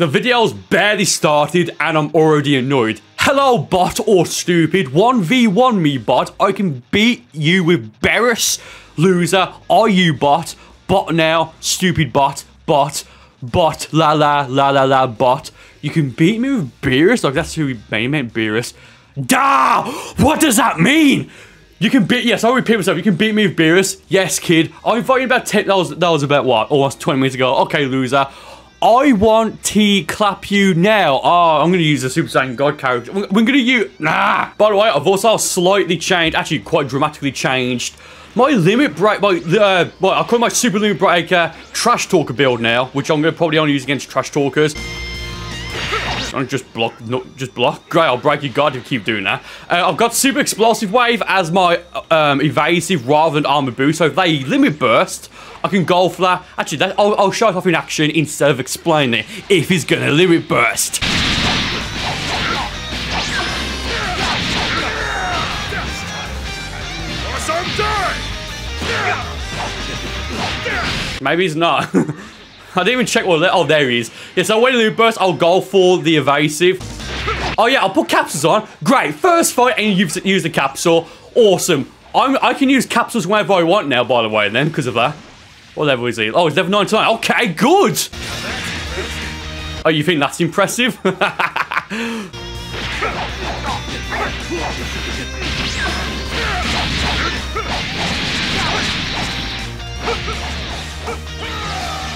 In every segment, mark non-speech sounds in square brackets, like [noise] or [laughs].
The video's barely started and I'm already annoyed. Hello, bot or stupid. 1v1 me, bot. I can beat you with Beerus. Loser, are you bot? Bot now, stupid bot, bot, bot, la la, la la la, bot. You can beat me with Beerus? Like, that's who he meant, Beerus. Da! What does that mean? You can beat, yes, I'll repeat myself. You can beat me with Beerus. Yes, kid. I'm fighting about 10, that was, that was about what? Almost 20 minutes ago. Okay, loser. I want to clap you now. Oh, I'm going to use the Super Saiyan God character. We're going to use... Nah. By the way, I've also slightly changed, actually quite dramatically changed my limit break, my, uh, well, I call my super limit breaker trash talker build now, which I'm going to probably only use against trash talkers. I'm just block, no, just block. Great, I'll break your guard if you keep doing that. Uh, I've got super explosive wave as my um, evasive rather than armor boost. So if they limit burst, I can go for that. Actually, that, I'll, I'll show it off in action instead of explaining it if he's going to limit burst. Maybe he's not. [laughs] [laughs] I didn't even check what. Oh, there he is. Yeah, so when he burst, I'll go for the evasive. Oh yeah, I'll put capsules on. Great, first fight and use, use the capsule. Awesome. I'm, I can use capsules whenever I want now, by the way, then, because of that. What level is he? Oh, he's level 99. Okay, good. Oh, you think that's impressive? [laughs]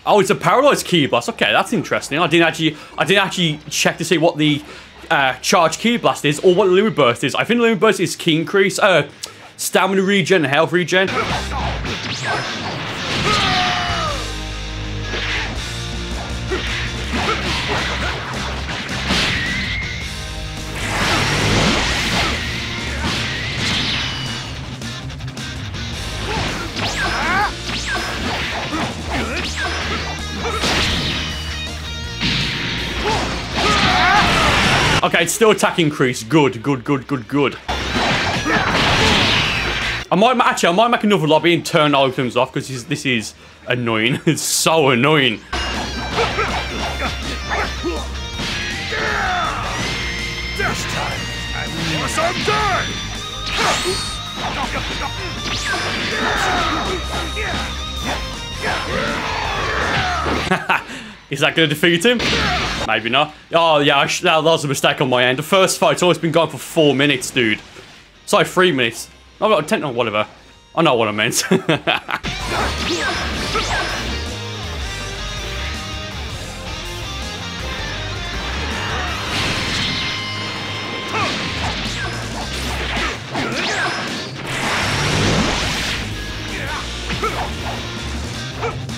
oh, it's a paralyzed ki blast. Okay, that's interesting. I didn't actually, I didn't actually check to see what the uh, charge ki blast is or what the limit burst is. I think limit burst is ki increase, uh, stamina regen, health regen. Okay, it's still attack increase. Good, good, good, good, good. I might actually, I might make another lobby and turn all items off because this, this is annoying. [laughs] it's so annoying. This [laughs] time, Is that going to defeat him? Maybe not. Oh, yeah, that was a mistake on my end. The first fight's always been going for four minutes, dude. Sorry, three minutes. I've got a ten or whatever. I know what I meant.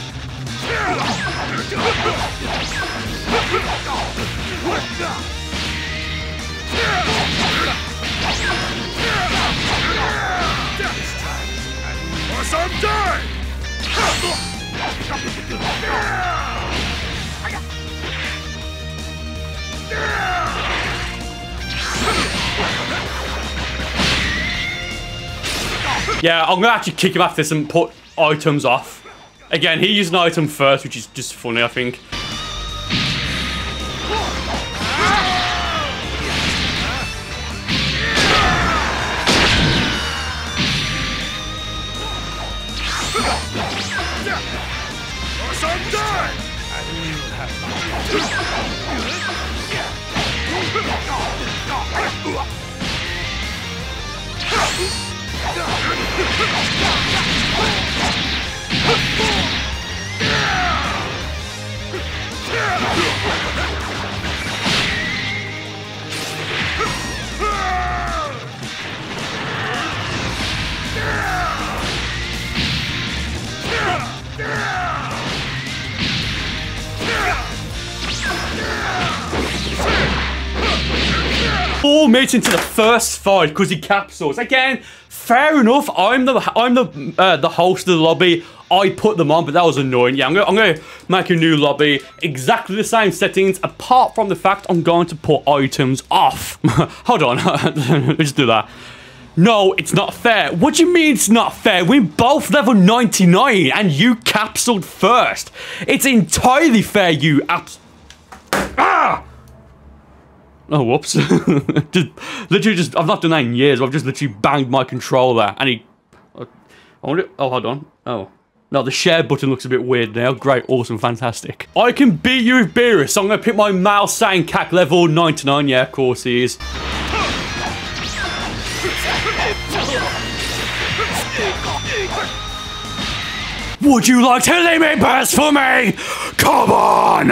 [laughs] Yeah, I'm gonna actually kick him after this and put items off. Again, he used an item first, which is just funny, I think. Four minutes into the first fight because he capsules. Again, fair enough. I'm the I'm the uh, the host of the lobby. I put them on, but that was annoying. Yeah, I'm gonna, I'm gonna make a new lobby. Exactly the same settings, apart from the fact I'm going to put items off. [laughs] Hold on, [laughs] let's do that. No, it's not fair. What do you mean it's not fair? We're both level 99 and you capsuled first. It's entirely fair, you abs- Oh, whoops. [laughs] just, literally just, I've not done that in years. I've just literally banged my controller and he... I wonder, oh, hold on. Oh. No, the share button looks a bit weird now. Great, awesome, fantastic. I can beat you with Beerus, so I'm going to pick my Mao Sang CAC level 99. Yeah, of course he is. Would you like to leave me pass for me? Come on!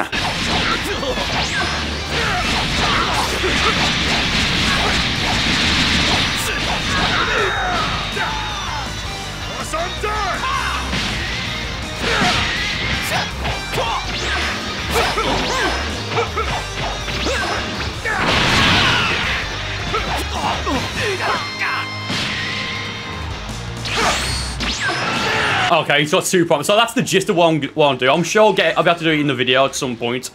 [laughs] Okay, got two problems. So that's the gist of what I'm, what I'm. I'm sure I'll, get, I'll be able to do it in the video at some point.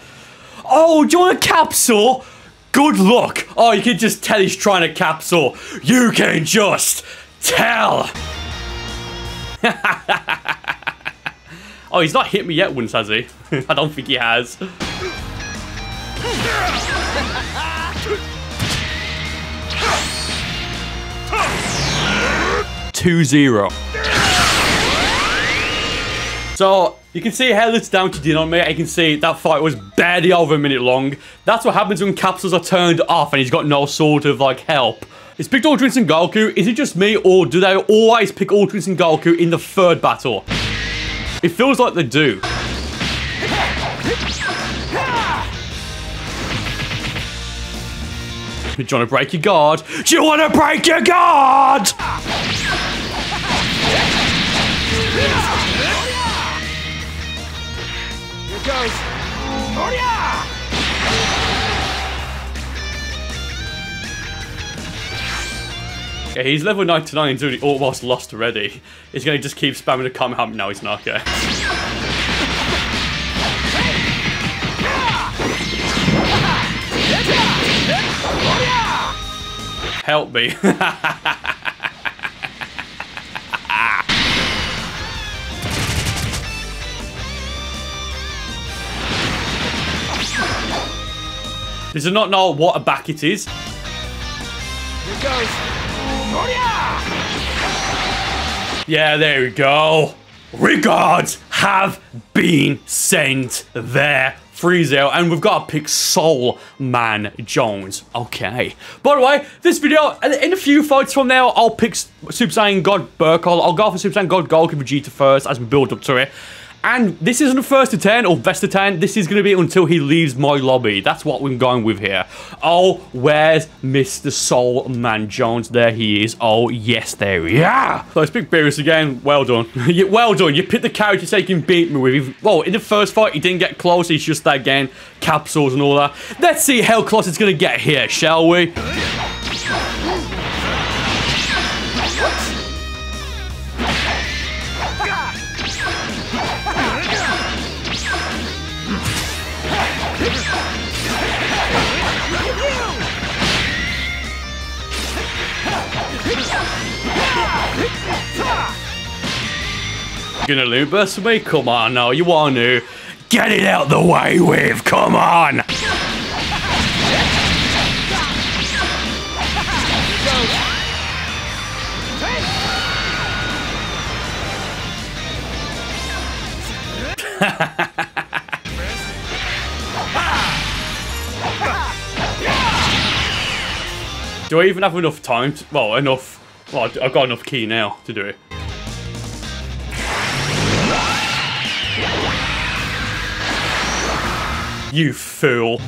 Oh, do you want a capsule? Good luck. Oh, you can just tell he's trying a capsule. You can just tell. [laughs] oh, he's not hit me yet once, has he? [laughs] I don't think he has. 2-0. So, you can see how it's down to mate. You can see that fight was barely over a minute long. That's what happens when capsules are turned off and he's got no sort of, like, help. Is picked Ultra Instinct Goku? Is it just me, or do they always pick Ultra Instinct Goku in the third battle? It feels like they do. Do you want to break your guard? Do you want to break your guard? Goes. Yeah, he's level 99 and he almost lost already. He's to just keep spamming the Kamehameha. No, he's not, okay. Help me. [laughs] Does it not know what a back it is? Here goes. Yeah, there we go. Regards have been sent there. Frieza, and we've got to pick Soul Man Jones. Okay. By the way, this video, in a few fights from now, I'll pick Super Saiyan God Burcol. I'll go for Super Saiyan God Goku Vegeta first as we build up to it. And this isn't the first 10 or best 10. This is going to be until he leaves my lobby. That's what we're going with here. Oh, where's Mr. Soul Man Jones? There he is. Oh, yes, there we are. So pick Beerus again. Well done. [laughs] well done. You picked the character so you can beat me with. Well, in the first fight, he didn't get close. He's just that again. Capsules and all that. Let's see how close it's going to get here, shall we? Gonna loot burst me? Come on, now, you want to. Get it out the way with, come on! [laughs] do I even have enough time? To, well, enough. Well, I've got enough ki now to do it. You fool. [laughs]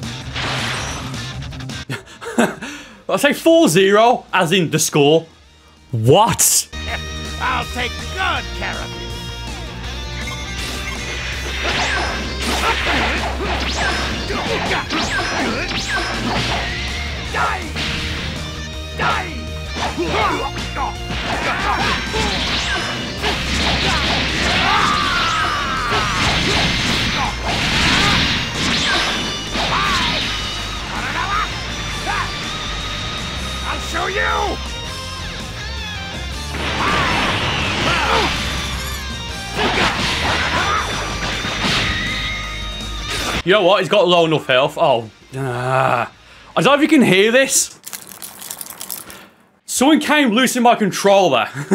I say 4-0, as in the score. What? I'll take good care of you. Die! You know what? He's got low enough health. Oh, ah. I don't know if you can hear this. Someone came loose in my controller. [laughs]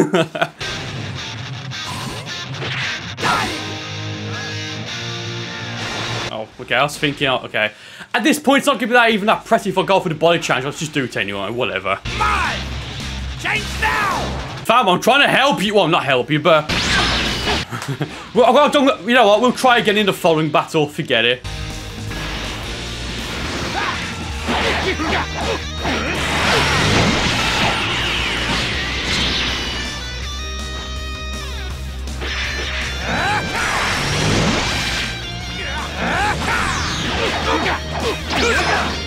oh, okay, I was thinking, oh, okay. At this point, it's not going to be that even that pressy if I go for the body change. Let's just do it anyway, whatever. Mine! Change now! Fam, I'm trying to help you. Well, not help you, but... [laughs] well, well, don't, you know what? We'll try again in the following battle. Forget it. [laughs]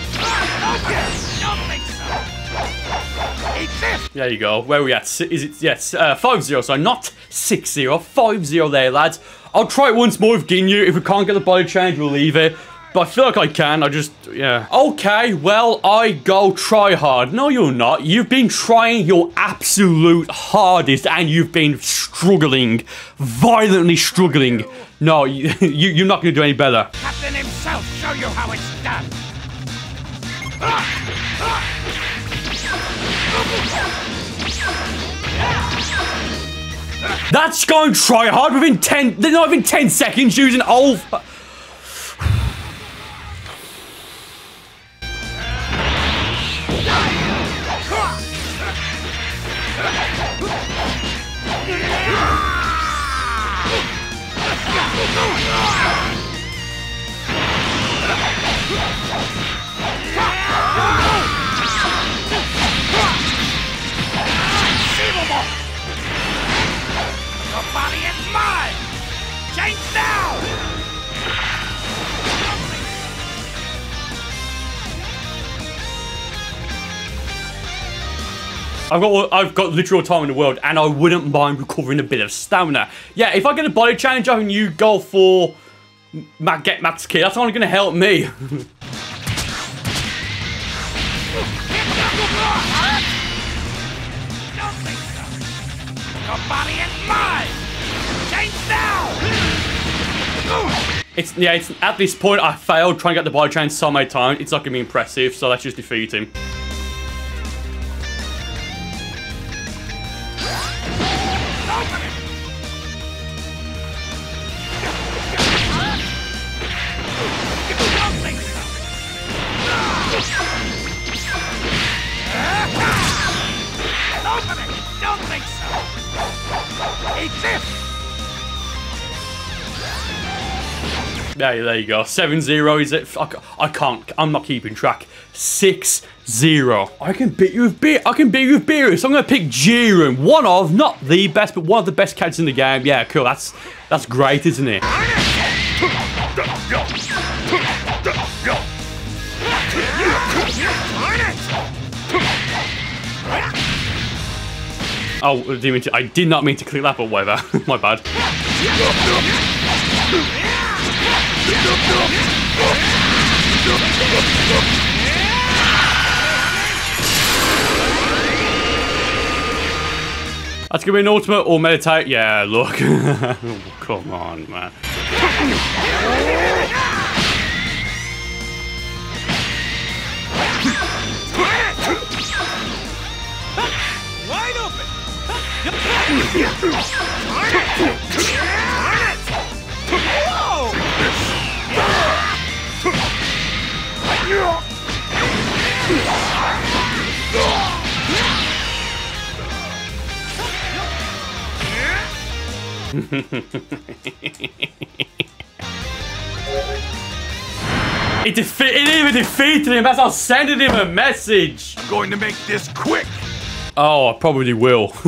There you go. Where are we at? Is it, yes, uh, 5-0, so not 6-0. 5-0 there, lads. I'll try it once more with Ginyu. If we can't get the body change, we'll leave it. But I feel like I can. I just, yeah. Okay, well, I go try hard. No, you're not. You've been trying your absolute hardest and you've been struggling. Violently struggling. No, you, [laughs] you, you're not going to do any better. Captain himself show you how it's done! That's going try hard within 10, they're not even 10 seconds using old. Unbelievable! [laughs] Your body is mine! Change now! I've got I've got literal time in the world, and I wouldn't mind recovering a bit of stamina. Yeah, if I get a body change up and you go for Matt, get Matt's kid, that's only going to help me. [laughs] Don't think so! Your body is mine! Now! It's yeah, it's at this point I failed trying to get the body change so many times. It's not going to be impressive, so let's just defeat him. Don't think so! Yeah, there you go. 7-0 is it? I, I can't. I'm not keeping track. 6-0. I can beat you with beer. I can beat you with beer. So I'm going to pick Jiren. One of, not the best, but one of the best characters in the game. Yeah, cool. That's that's great, isn't it? Oh, I, mean to, I did not mean to click that, but whatever. [laughs] My bad. That's gonna be an ultimate or meditate. Yeah, look. Oh, [laughs] come on, man. Wide open! [laughs] It, defe it even defeated him as I was sending him a message. I'm going to make this quick! Oh, I probably will. [laughs]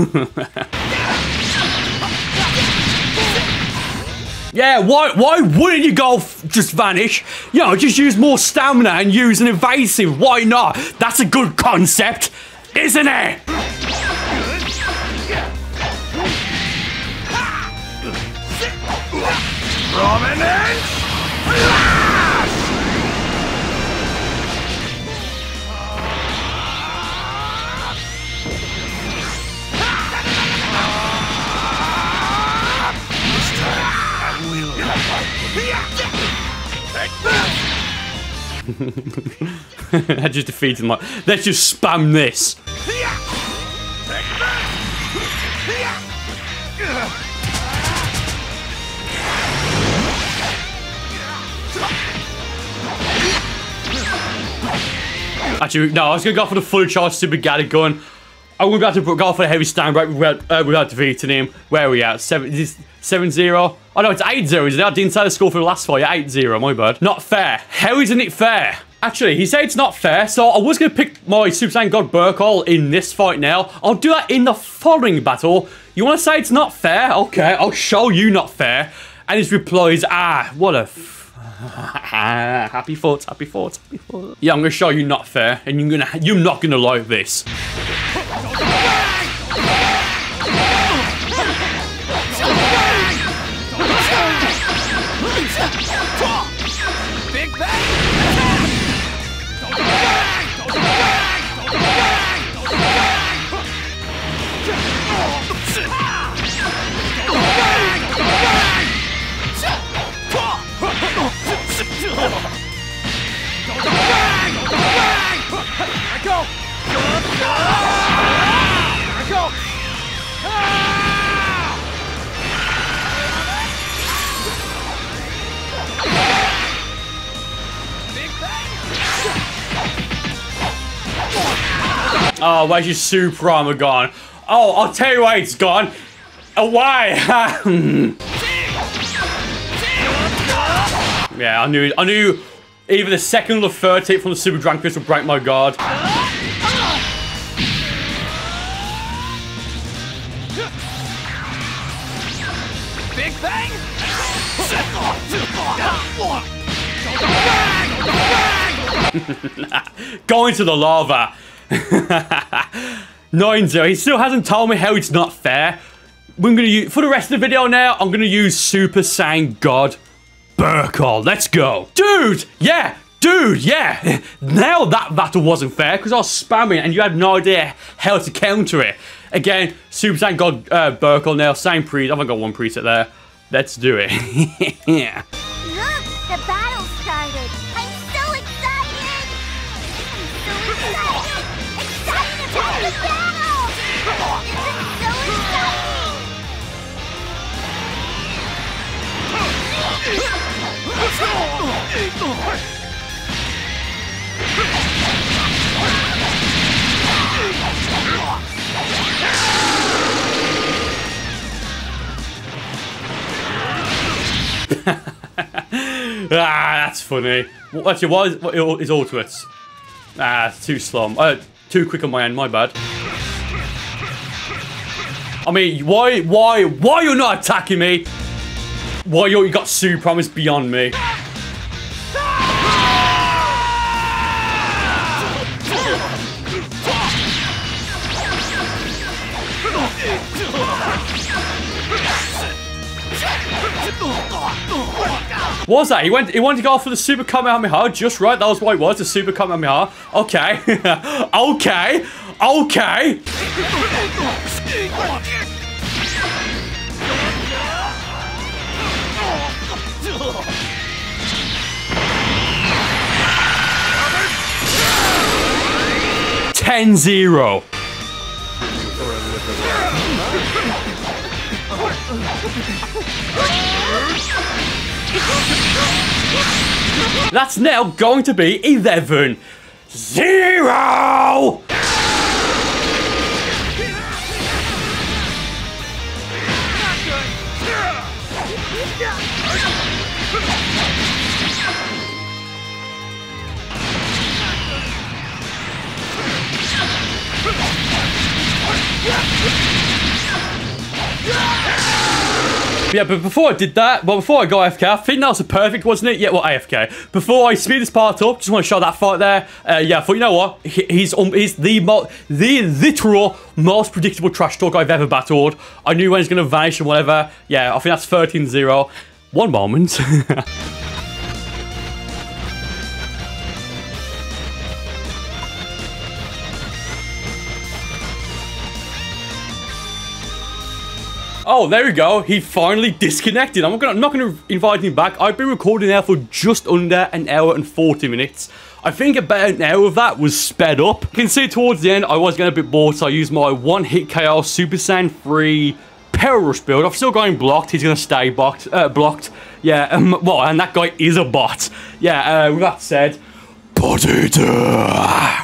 yeah, why why wouldn't you go just vanish? You know, just use more stamina and use an evasive. Why not? That's a good concept, isn't it? Prominence! Flash! [laughs] Mister, I will Take this! that just defeats him like, let's just spam this! Actually, no, I was gonna go for the full charge super Gatling gun. I wouldn't be able to go for the heavy stand right without, uh, without defeating him. Where are we at? 7 is this 7 0? Oh no, it's 8 0, isn't it? I didn't say the score for the last fight. 8 0, my bad. Not fair. How isn't it fair? Actually, he said it's not fair, so I was going to pick my Super Saiyan God Burcol in this fight now. I'll do that in the following battle. You want to say it's not fair? Okay, I'll show you not fair. And his replies, ah, what a... [laughs] happy thoughts, happy thoughts, happy thoughts. Yeah, I'm to show you not fair, and you're gonna, you're not to like this. Oh, where's your super armor gone? Oh, I'll tell you why it's gone. Uh, why? [laughs] yeah, I knew. I knew. Either the second or the third hit from the Super Dragon Fist would break my guard. Big Bang! [laughs] Going to the lava. [laughs] 9-0. He still hasn't told me how it's not fair. We're gonna use for the rest of the video now. I'm gonna use Super Saiyan God Burcol. Let's go, dude. Yeah, dude. Yeah. [laughs] Now that battle wasn't fair because I was spamming and you had no idea how to counter it. Again, Super Saiyan God uh, Burcol now. Same preset. I've only got one preset there. Let's do it. [laughs] yeah. [laughs] Ah, that's funny. What, actually, what is, what is ultimates? Ah, too slow. Uh, too quick on my end, my bad. I mean, why, why, why are you're not attacking me? Why you you got super promise beyond me? What was that? He went. He wanted to go for the super Kamehameha. Just right. That was what it was. The super Kamehameha. Okay. [laughs] okay. Okay. Ten zero. That's now going to be 11 [laughs] 0. Yeah, but before I did that, well, before I go AFK, I think that was a perfect, wasn't it? Yeah, well, AFK. Before I speed this part up, just want to show that fight there. Uh, yeah, I thought, you know what? He, he's um, he's the mo the literal most predictable trash talk I've ever battled. I knew when he's going to vanish and whatever. Yeah, I think that's 13-0. One moment. [laughs] Oh, there we go. He finally disconnected. I'm, gonna, I'm not going to invite him back. I've been recording now for just under an hour and 40 minutes. I think about an hour of that was sped up. You can see towards the end, I was getting a bit bored, so I used my one-hit KO Super Saiyan 3 Power Rush build. I'm still going blocked. He's going to stay blocked. Uh, blocked. Yeah, um, [laughs] well, and that guy is a bot. Yeah, uh, with that said, Potato.